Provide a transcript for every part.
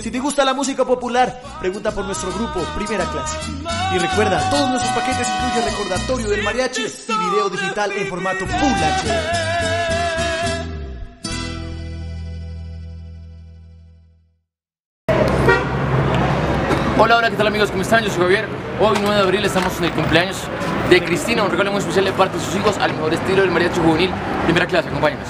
Si te gusta la música popular, pregunta por nuestro grupo Primera Clase. Y recuerda, todos nuestros paquetes incluyen recordatorio del mariachi y video digital en formato Full HD. Hola, hola, ¿qué tal amigos? ¿Cómo están? Yo soy Javier. Hoy 9 de abril estamos en el cumpleaños de Cristina, un regalo muy especial de parte de sus hijos al mejor estilo del mariachi juvenil. Primera clase, acompáñenos.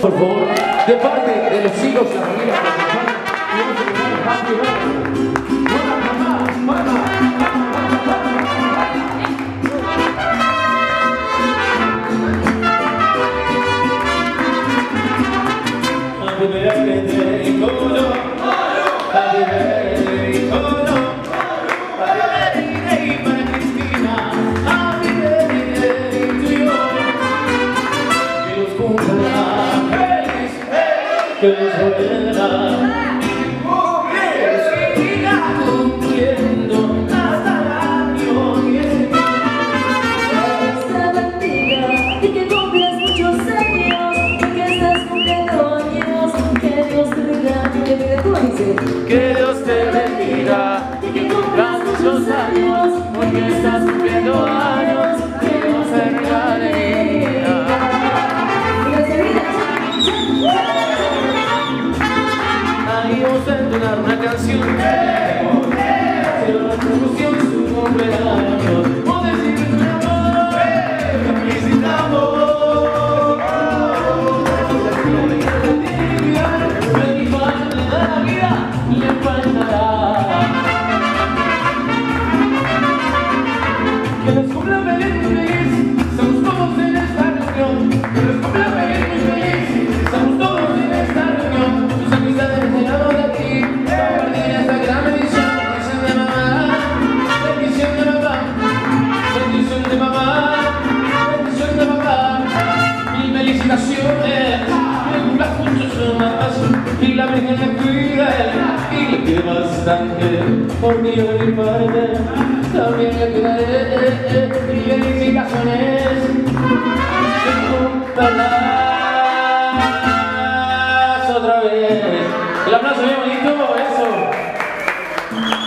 Por favor, de parte de los hijos, la familia. Que los vuelva.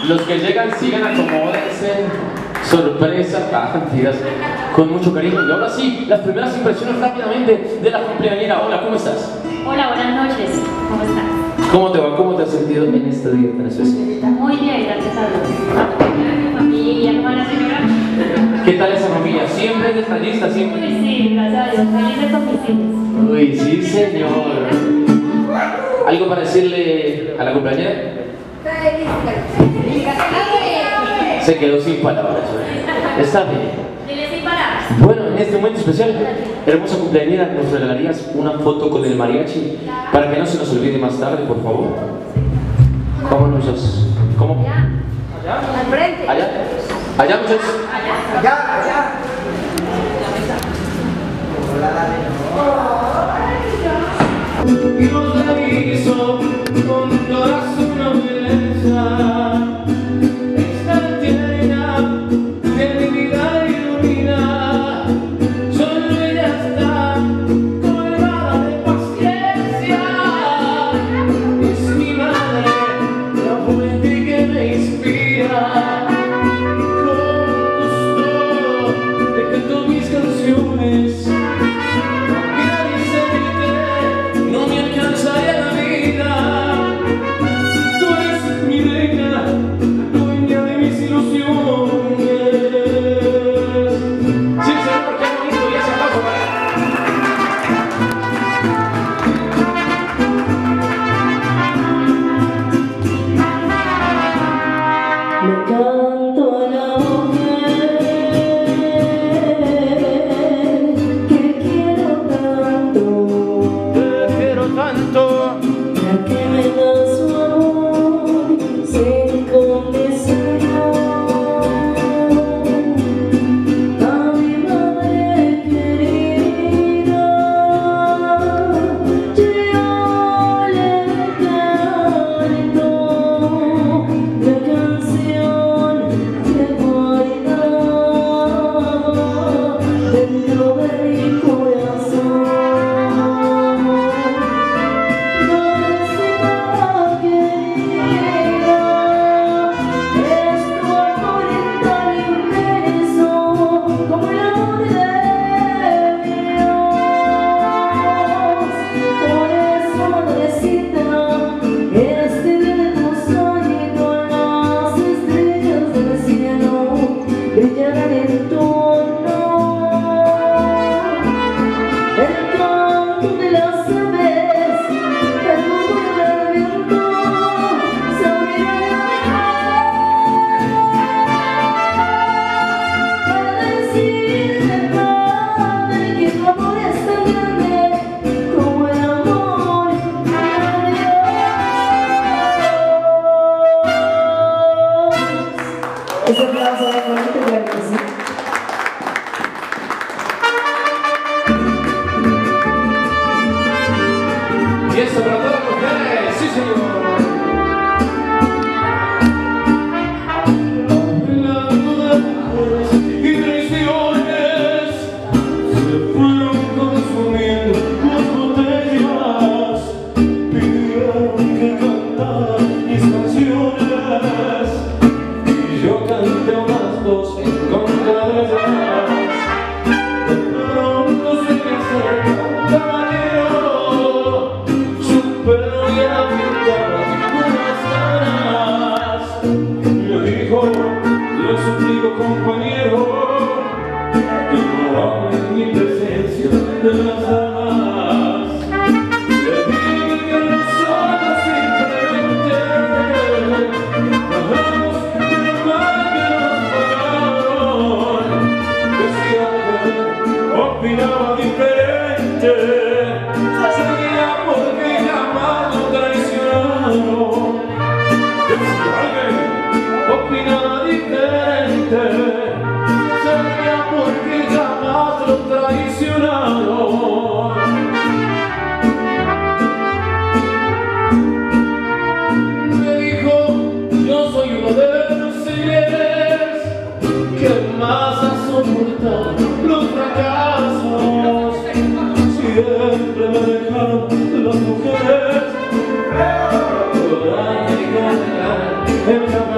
Los que llegan, sigan acomódense. Sorpresa, ah, tiras, con mucho cariño. Y ahora sí, las primeras impresiones rápidamente de la cumpleañera. Hola, ¿cómo estás? Hola, buenas noches. ¿Cómo estás? ¿Cómo te va? ¿Cómo te has sentido en este día tan pues, especial? Muy bien, gracias a Dios. Familia, hermana, señora. ¿Qué tal esa familia? ¿Siempre es detallista? ¿Siempre? Uy, sí, gracias a Dios. Feliz de oficinas. Uy, sí, señor. ¿Algo para decirle a la compañera? Feliz se quedó sin palabras. Está bien. Bueno, en este momento especial, hermosa cumpleañera, ¿nos regalarías una foto con el mariachi? Para que no se nos olvide más tarde, por favor. Vámonos. ¿Cómo? Allá. Allá. Allá. Allá, muchachos. Allá. Allá. Y nos la hizo con corazón. Oh,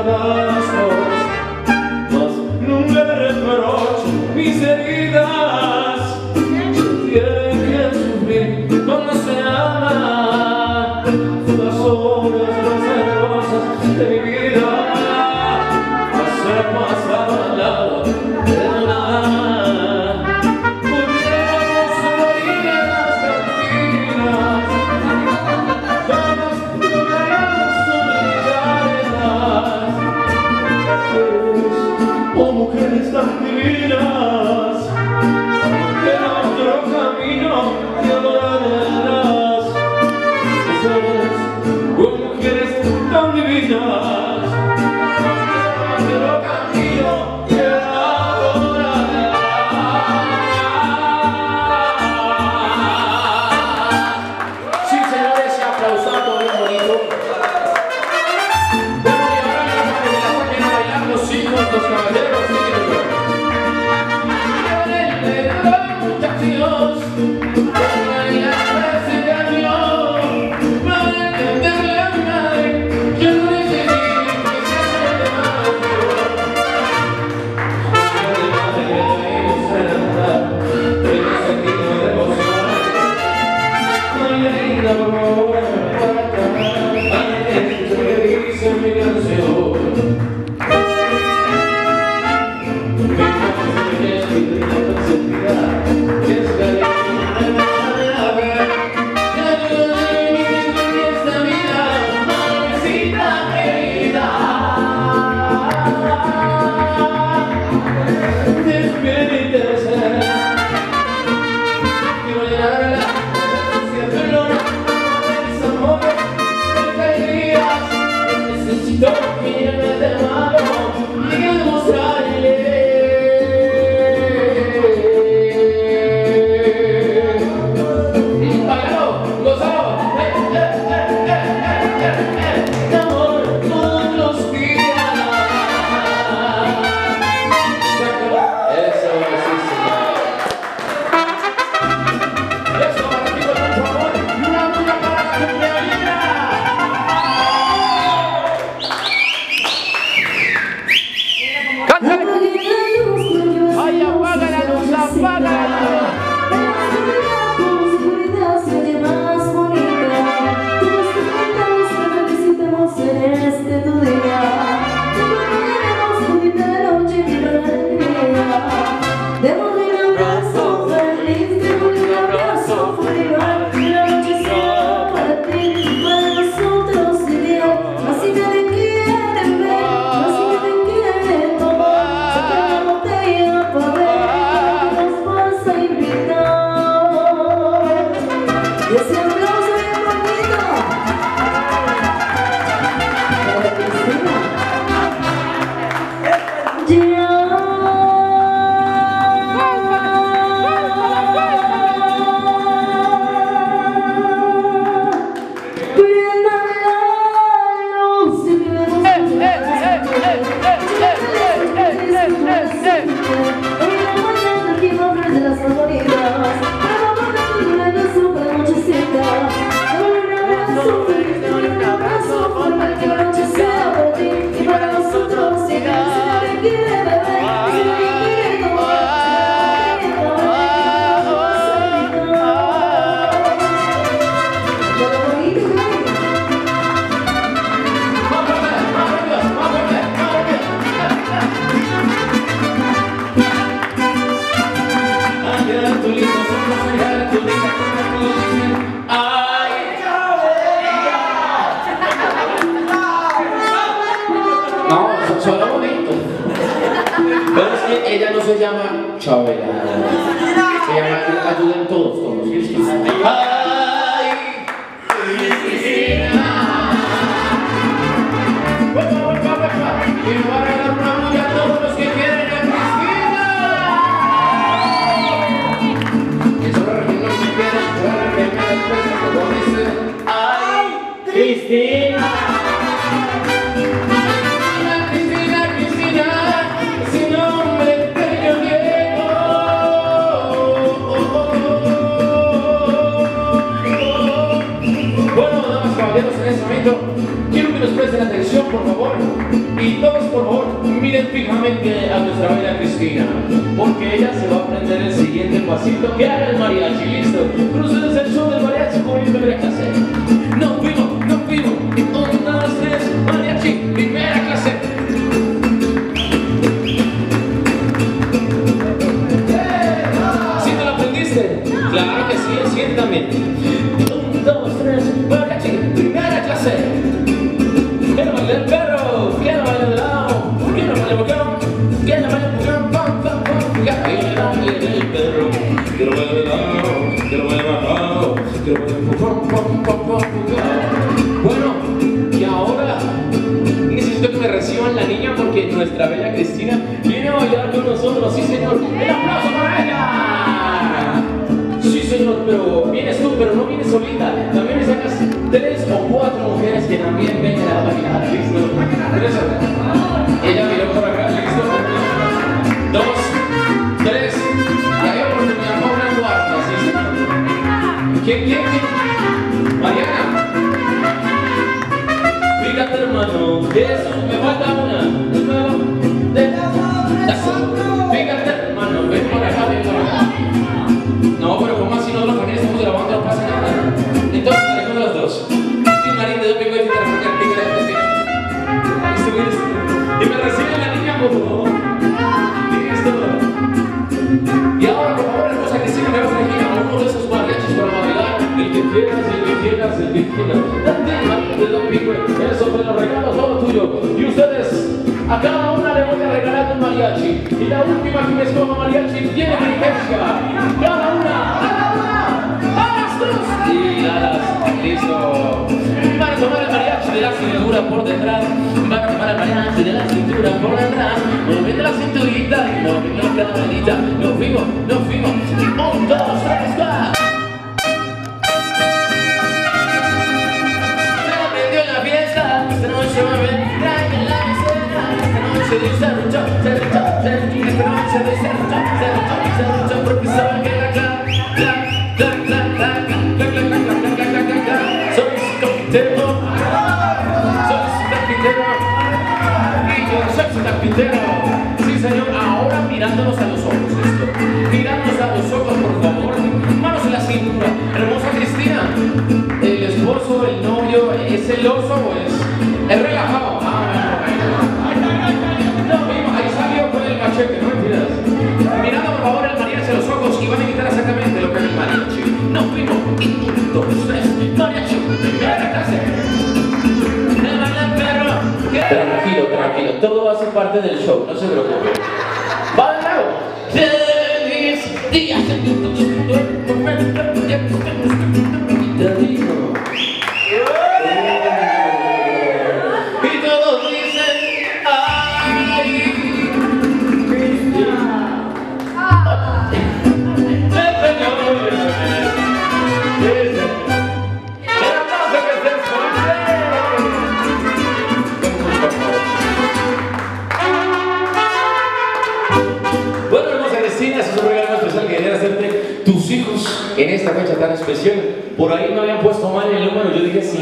love. don't No se llama Chabela. Se llama el Ayuden Todos, todos. fijamente a nuestra bella Cristina, porque ella se va a aprender el siguiente pasito que hará el mariachi, listo. Cruces el show del mariachi como yo debería que hacer. Nos vimos, nos vimos. Mariana. Fíjate, hermano, eso me falta una. De Fíjate, hermano, ven para acá, ven acá. No, pero ¿cómo así nosotros estamos grabando? No pasa nada. Entonces, los dos. Y de de listo. Y me recibe la niña. Y ahora, por favor, hermosa Cristina, me vas a elegir a uno de esos mariachis para que quieras, el que quieras. Date de domingo, eso te lo regalo todo tuyo. Y ustedes, a cada una le voy a regalar un mariachi. Y la última que me escoja mariachi tiene vigencia. Cada una, cada una, a las dos. Y a las, listo. Van a tomar el mariachi de la cintura por detrás. Van a tomar el mariachi de la cintura por detrás. Moviendo la cinturita y moviendo la cadenita. Nos fuimos, nos fuimos. Un, dos, tres, mirándonos a los ojos, listo, mirándonos a los ojos, por favor, manos en la cintura, hermosa Cristina, el esposo, el novio, ¿es celoso o es, es relajado? Ah. No, ahí salió con el machete, no mentiras. Mirando por favor el mariachi a los ojos y van a imitar exactamente lo que es el mariachi. Nos fuimos, un, dos, tres, mariachi, primera clase. El. Tranquilo, tranquilo, todo va a ser parte del show, no se preocupe. Yep.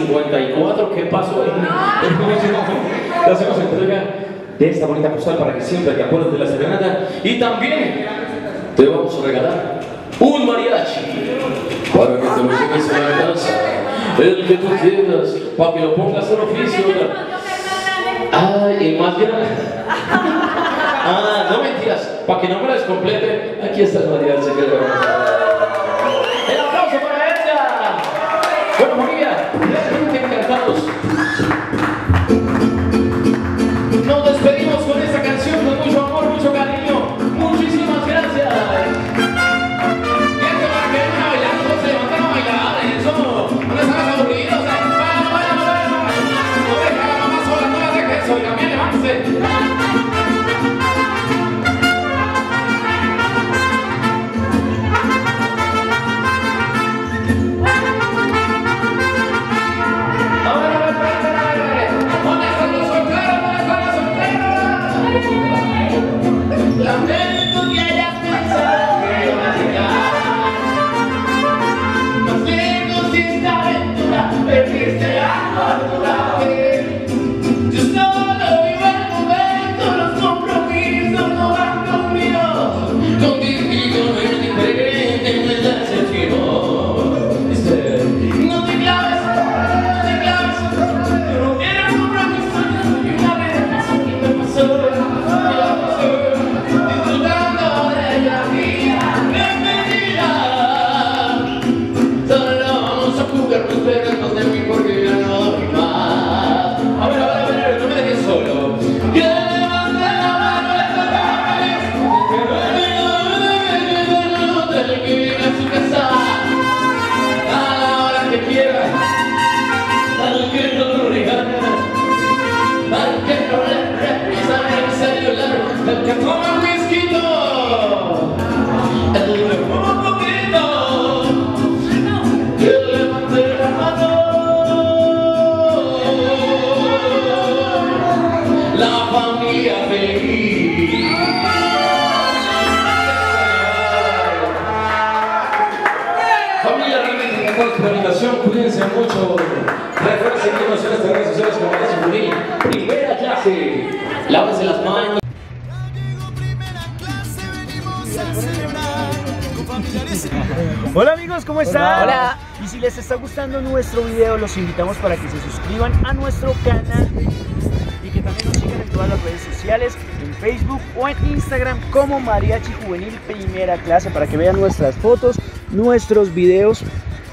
54, ¿qué pasó? Le hacemos entrega de esta bonita postal para que siempre te acuerdes de la serenata. Y también te vamos a regalar un mariachi para que te lo lleves a la casa. El que tú quieras, para que lo pongas en oficio. Ay, el más grande. Ah, no mentiras, para que no me la descomplete, aquí está el mariachi que le vamos a dar. Cuídense mucho. Recuerden seguirnos en nuestras redes sociales como Mariachi Juvenil, primera clase. Lávense las manos. Hola amigos, ¿cómo están? Hola. Y si les está gustando nuestro video, los invitamos para que se suscriban a nuestro canal y que también nos sigan en todas las redes sociales, en Facebook o en Instagram como Mariachi Juvenil Primera Clase para que vean nuestras fotos, nuestros videos.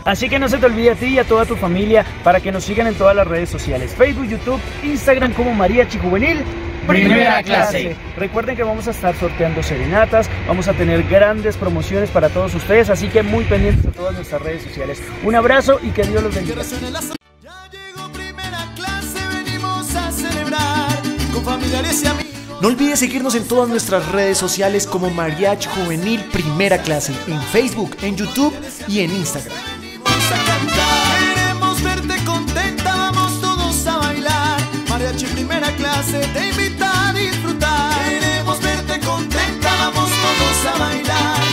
Así que no se te olvide a ti y a toda tu familia para que nos sigan en todas las redes sociales, Facebook, YouTube, Instagram como Mariachi Juvenil Primera clase. Recuerden que vamos a estar sorteando serenatas, vamos a tener grandes promociones para todos ustedes, así que muy pendientes de todas nuestras redes sociales. Un abrazo y que Dios los bendiga. Ya llegó primera clase, venimos a celebrar con familiares y amigos. No olvides seguirnos en todas nuestras redes sociales como Mariachi Juvenil Primera Clase, en Facebook, en YouTube y en Instagram. place te invita a disfrutar. Queremos verte contenta, vamos todos a bailar.